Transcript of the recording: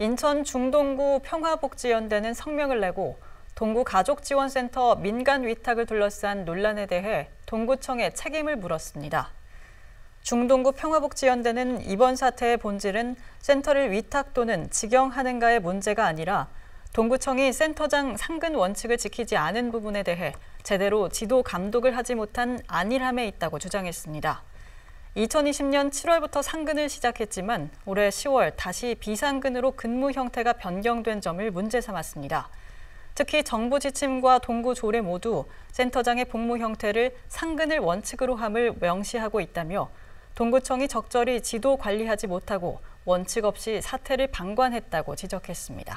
인천 중동구 평화복지연대는 성명을 내고 동구 가족지원센터 민간 위탁을 둘러싼 논란에 대해 동구청에 책임을 물었습니다. 중동구 평화복지연대는 이번 사태의 본질은 센터를 위탁 또는 직영하는가의 문제가 아니라 동구청이 센터장 상근 원칙을 지키지 않은 부분에 대해 제대로 지도 감독을 하지 못한 안일함에 있다고 주장했습니다. 2020년 7월부터 상근을 시작했지만 올해 10월 다시 비상근으로 근무 형태가 변경된 점을 문제 삼았습니다. 특히 정부 지침과 동구 조례 모두 센터장의 복무 형태를 상근을 원칙으로 함을 명시하고 있다며 동구청이 적절히 지도 관리하지 못하고 원칙 없이 사태를 방관했다고 지적했습니다.